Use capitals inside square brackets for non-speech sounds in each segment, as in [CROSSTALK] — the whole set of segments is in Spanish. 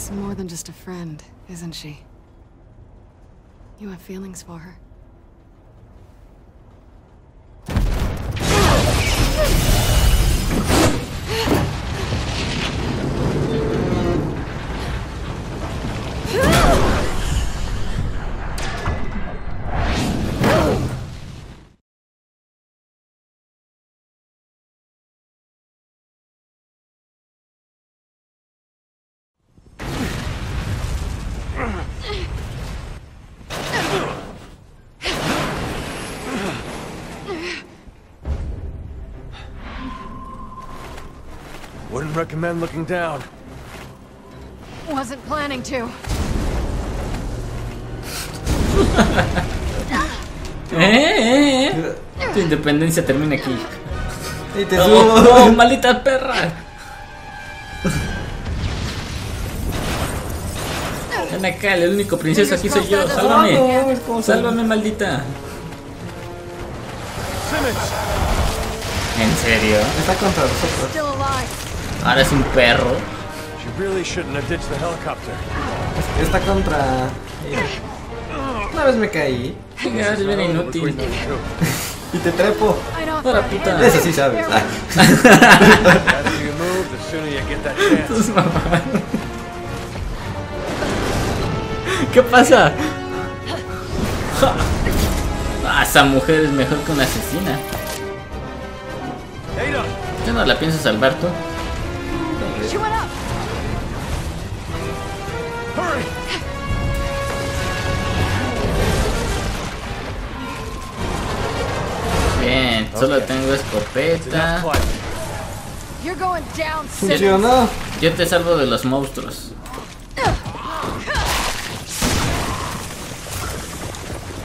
She's more than just a friend, isn't she? You have feelings for her. Wouldn't recommend looking down. Wasn't planning to. [LAUGHS] Eh, eh, eh. Tu independencia termina aquí. Y te ¡Oh, subo. oh, maldita perra! Ven acá, el único princeso aquí soy yo. Sálvame. Sálvame, maldita. ¿En serio? Está contra nosotros. Ahora es un perro. Está contra. Una vez me caí [LAUGHS] Ya, es bien inútil. y te trepo. Ahora, puta. Eso sí sabes. ¿Qué pasa? Ah, esa mujer es mejor que una asesina. Yo no la pienso salvar tú. She went up. Hurry! Bien, solo tengo escopeta. You're going down, Sid. Funcionó. Yo te salvo de los monstruos.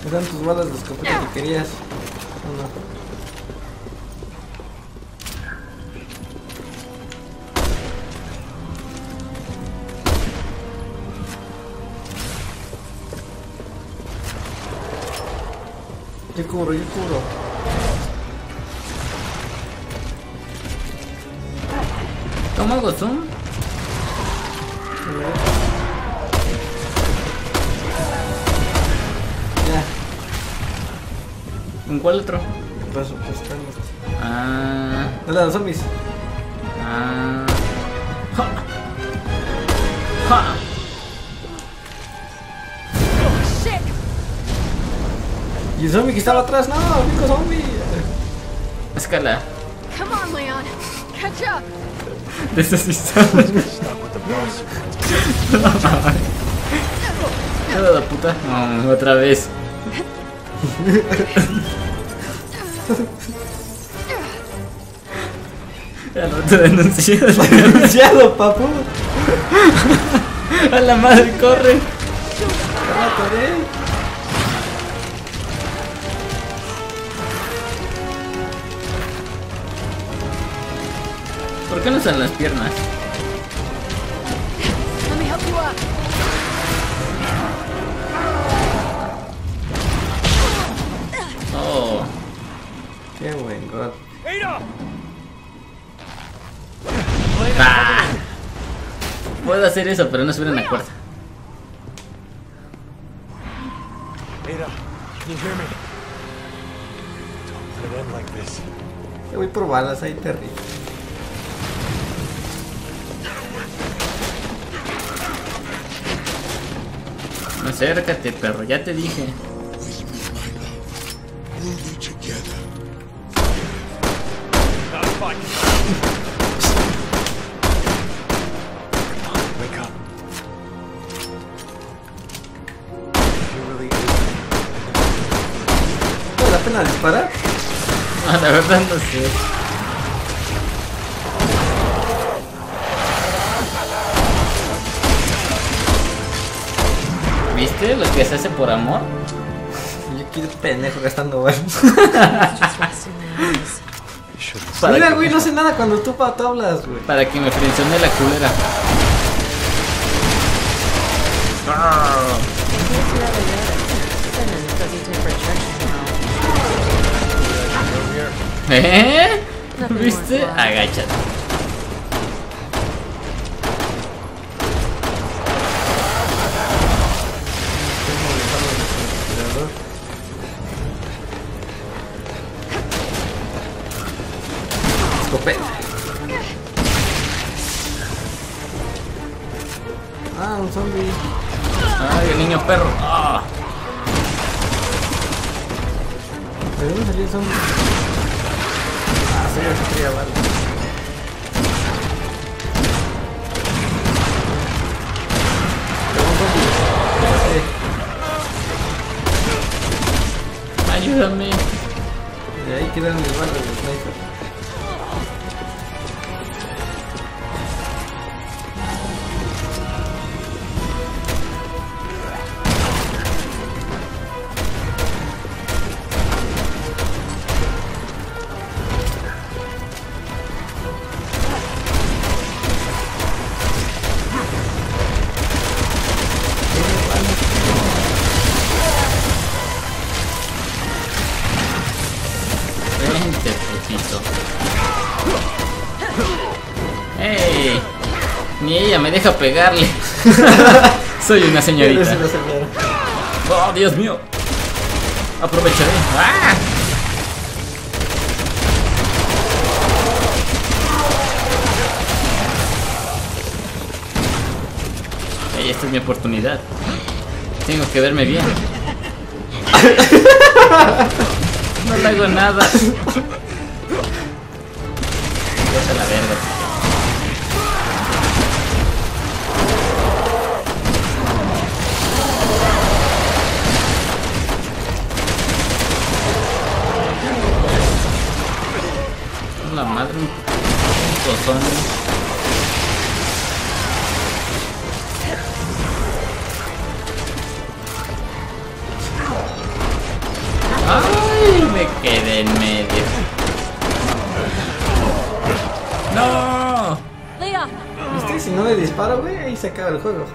Eran tus balas de escopeta que querías. ¿O no? Yo cubro, yo cubro. ¿Cómo hago zoom? Ya, ¿En cuál otro? paso, pues están los- Ah, a los zombies. ah. Ja. Ja. Y el zombie que estaba atrás, no, único zombie. Escala. Come on, Leon. Catch up. Boss. Nada [LAUGHS] de puta. No, otra vez. [LAUGHS] Al rato denunciado. [LAUGHS] Denunciado, papu. A la madre, corre. ¿Por qué no usan las piernas? Oh. Qué buen god. Ada! Ah. Puedo hacer eso, pero no subir en la cuerda. Yo voy por balas ahí, Terry. Acércate, perro, ya te dije. ¿Vale la pena disparar? Ah, la verdad no sé. Que se hace por amor? Yo de pendejo gastando balas. You should Para Mira, güey, no sé nada cuando tú, hablas, güey. Para que me frencioné la culera. ¿Eh? ¿Viste? Agáchate. Vente, putito. ¡Ey! Ni ella me deja pegarle. [LAUGHS] Soy una señorita. ¡Oh, Dios mío! Aprovecharé. ¡Ah! Ey, esta es mi oportunidad. Tengo que verme bien. [LAUGHS] No le hago nada. Güey, ahí se acaba el juego.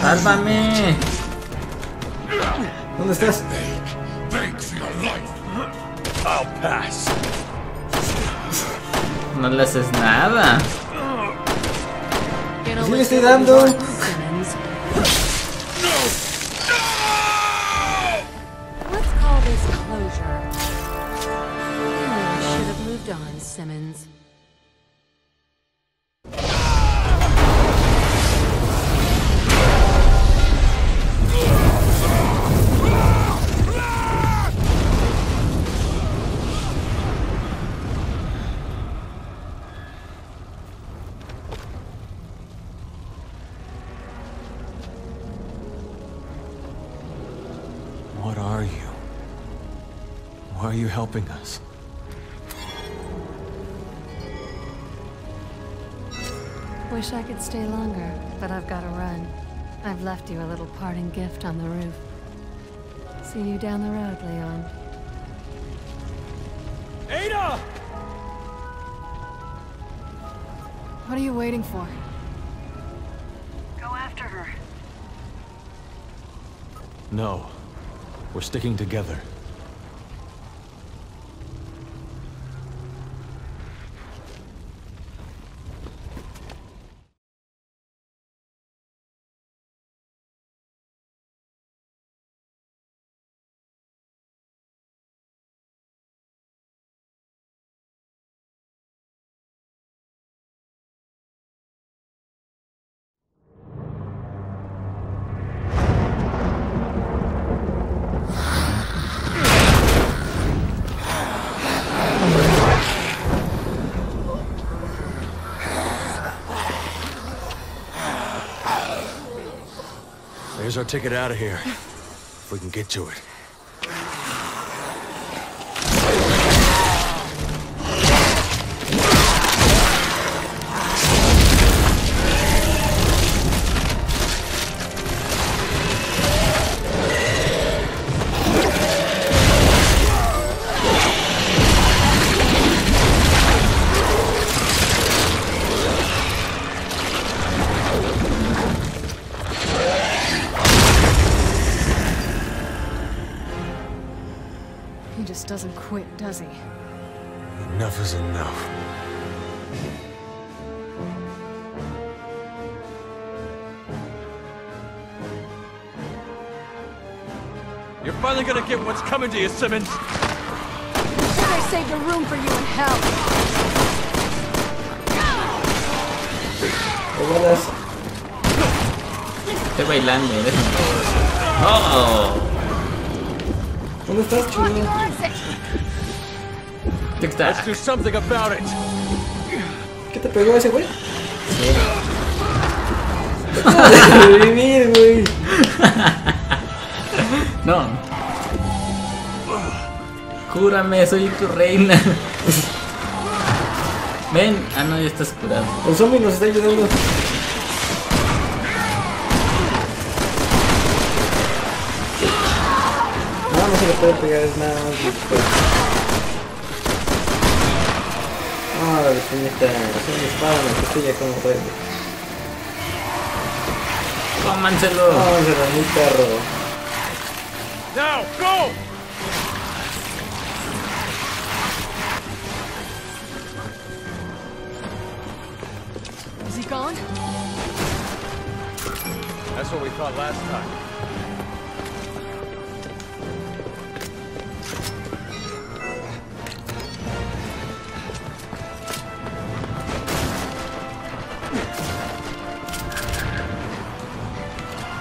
Sálvame. ¿Dónde estás? No le haces nada. Know Sí le estoy dando. Simmons. Helping us? Wish I could stay longer, but I've got to run. I've left you a little parting gift on the roof. See you down the road, Leon. Ada! What are you waiting for? Go after her. No. We're sticking together. Our ticket out of here. If we can get to it. Coming to you, Simmons. I saved a room for you in hell. Hay balas. Estoy bailando, déjame. ¡Oh! ¿Dónde estás, chulo? Tic-tac. Let's do something about it. ¿Qué te pegó ese güey? Sí. Acabo de revivir. No. Cúrame, soy tu reina. Ven. Ah, no, ya estás curado. El zombie nos está ayudando. No, no se le puede pegar, es nada más. de- Ah, la puñeta, es una espada, me costilla como rey. Cómanselo. Vamos a mi perro. Now, go! What we thought last time.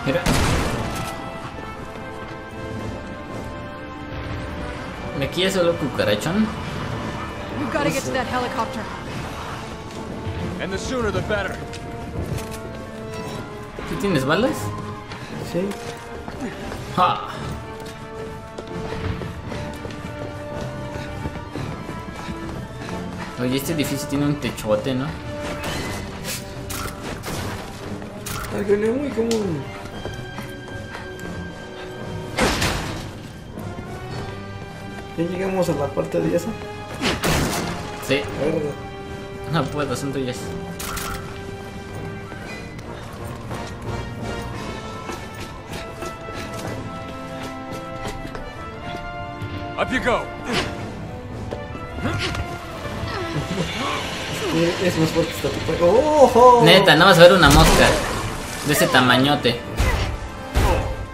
Mira. ¿Me quieres solo cucarachón? We've got to get to that helicopter. And the sooner the better. ¿Tú tienes balas? Sí. ¡Ja! Oye, este edificio tiene un techote, ¿no? Algo no muy común. Ya llegamos a la parte de esa. Sí. No puedo, son tuyas. Go. Es- Es más fuerte esta tipa. ¡Ojo! Neta, no vas a ver una mosca de ese tamañote.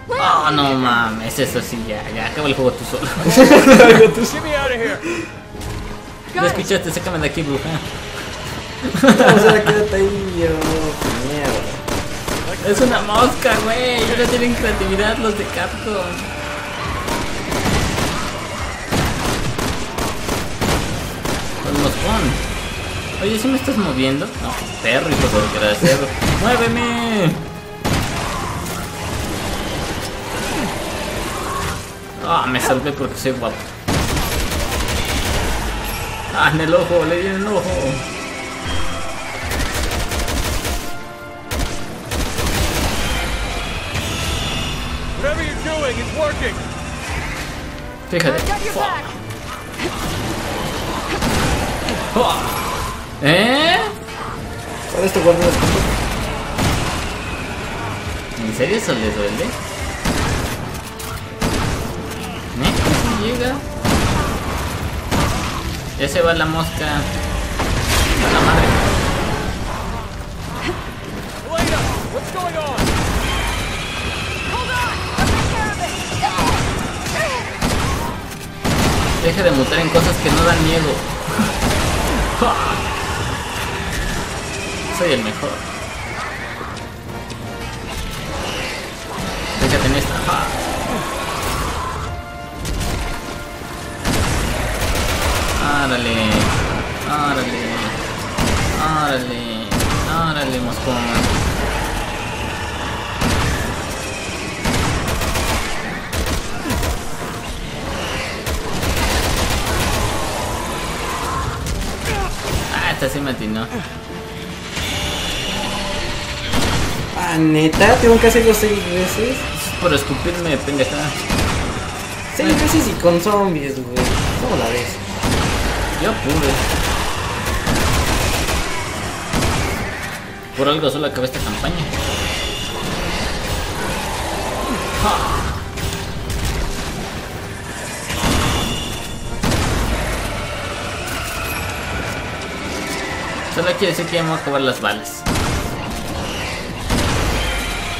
Oh, no mames, eso sí, ya, ya, acaba el juego tú solo. [LAUGHS] ¿Lo escuchaste? Sácame de aquí, bruja. O sea, quédate ahí, oh, mierda. Es una mosca, güey. No tienen creatividad los de Capcom. Oye, ¿sí me estás moviendo? No, perro, hijo de desgraciado. ¡Muéveme! Ah, me salvé porque soy guapo. Ah, en el ojo, le di en el ojo. Whatever you're doing, it's working. Fíjate. ¿Eh? Esto guarda las cosas. ¿En serio eso le duele? ¿Neta? ¿Sí llega? Ya se va la mosca. A la madre. Deja de mutar en cosas que no dan miedo. Soy el mejor. Fíjate en esta. Árale. Árale. Árale. Árale, moscón. Ah, esta sí me atinó. Ah, neta, tengo que hacerlo seis veces. Por escupirme, pendeja. Seis veces y con zombies, güey. ¿Cómo la ves? Yo pude. Por algo solo acabé esta campaña. Solo quiere decir que ya me voy a acabar las balas.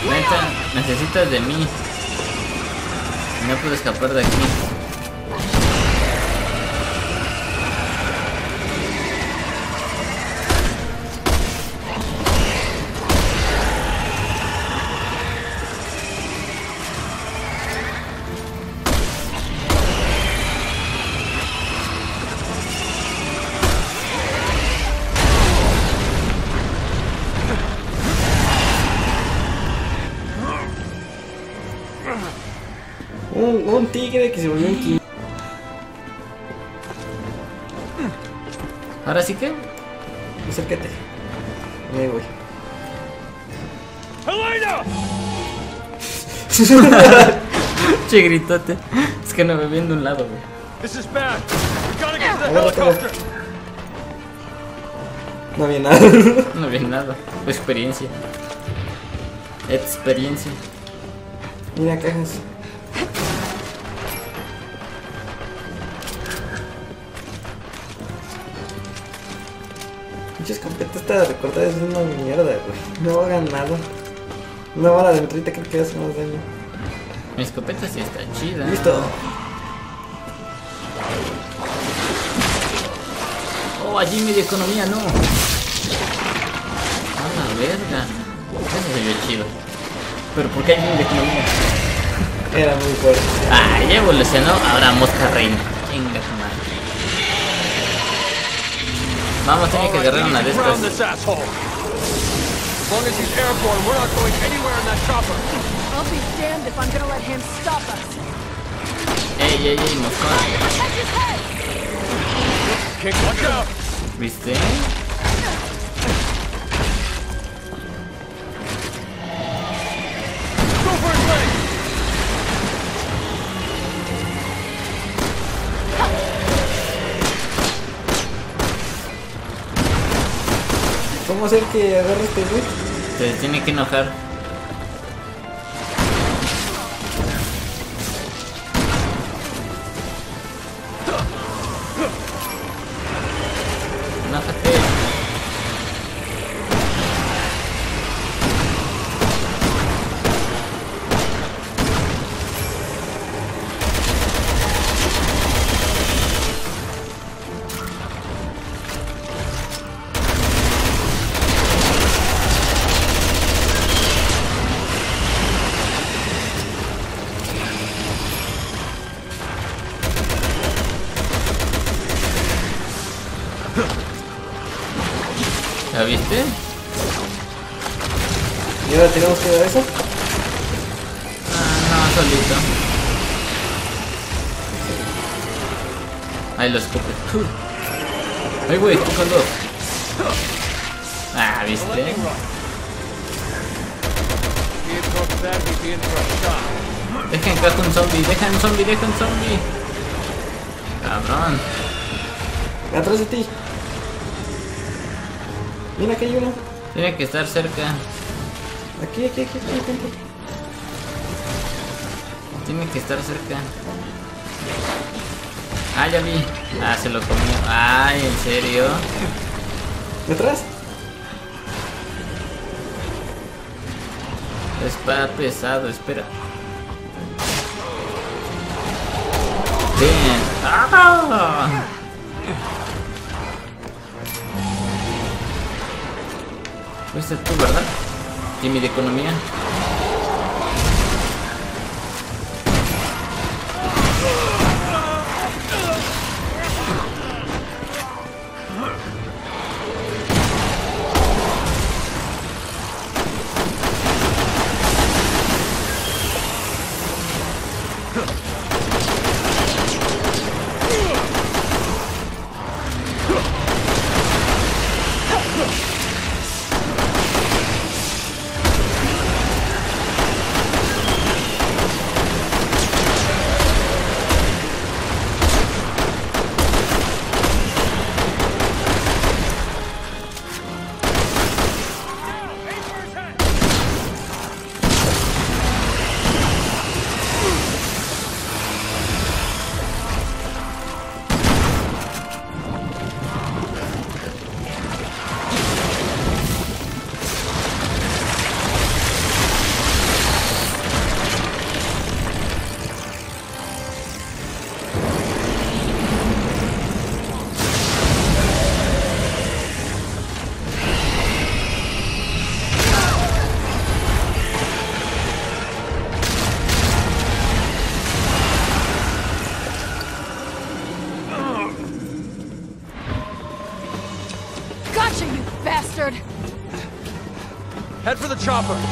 Neta, necesitas de mí. No puedo escapar de aquí. Un, tigre que se volvió un king. Ahora sí que. Acércate. Ahí voy. Helena! [LAUGHS] Che gritote. Es que no me ven de un lado, güey. This is bad. We gotta get to the Agárrate. helicopter. No había nada. [LAUGHS] No vi nada. Experiencia. Experiencia. Mira cajas. Pinche escopeta esta recortada es una mierda, güey. No hagan nada. Una bala de entrita creo que hace más daño. Mi escopeta sí está chida. Listo. Oh, a Jimmy de economía, no. A la verga. Ese se vio chido. Pero ¿por qué Jimmy de economía? Era muy fuerte. Ah, ya evolucionó. Ahora Mosca Reina. Chinga madre. Vamos, tiene que All right, agarrar we una need de estas. this asshole. As long as he's airborne, we're not going anywhere in that chopper. I'll be damned if I'm gonna let him stop us. Ey, ey, ey, moscón. King, watch out! ¿Viste? ¿Cómo hacer que agarre este güey? Se tiene que enojar. Ti. Mira, aquí hay uno. Tiene que estar cerca. Aquí, aquí, aquí, aquí, aquí. Tiene que estar cerca. Ah, ya vi. Ah, se lo comió. Ay, ¿en serio? ¿Detrás? Está pesado, espera. Bien. ¡Ah! Fuiste tú, ¿verdad? Jimmy de economía. Chopper.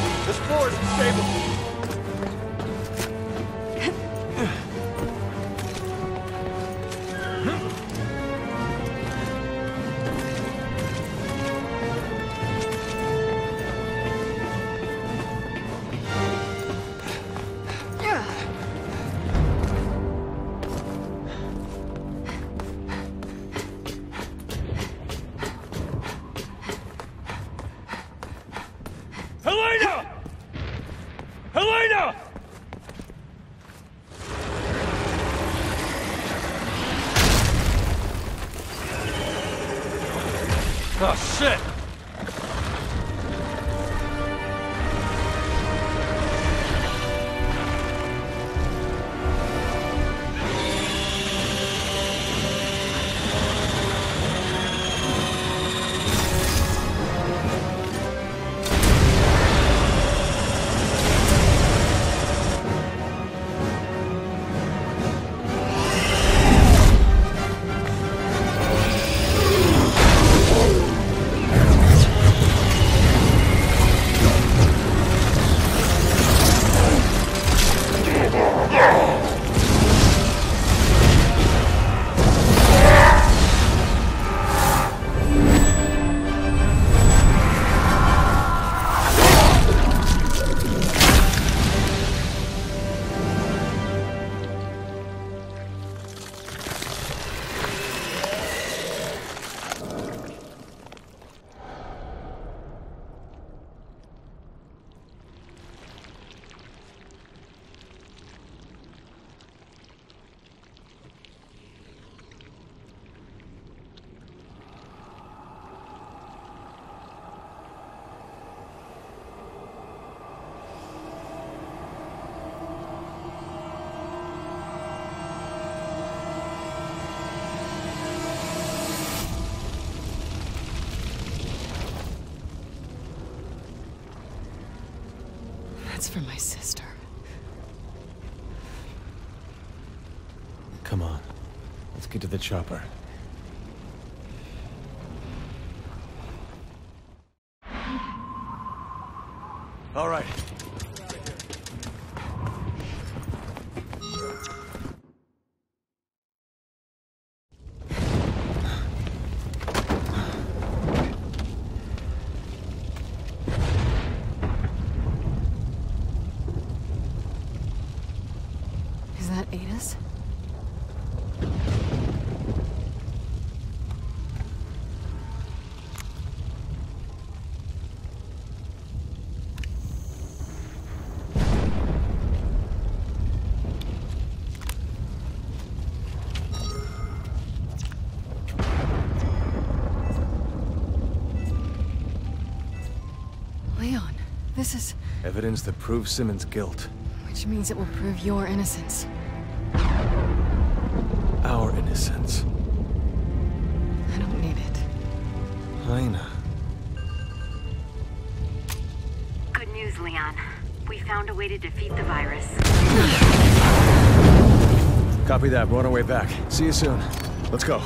Chopper. All right. Evidence that proves Simmons' guilt. Which means it will prove your innocence. Our innocence. I don't need it. Lena. Good news, Leon. We found a way to defeat the virus. Copy that. We're on our way back. See you soon. Let's go.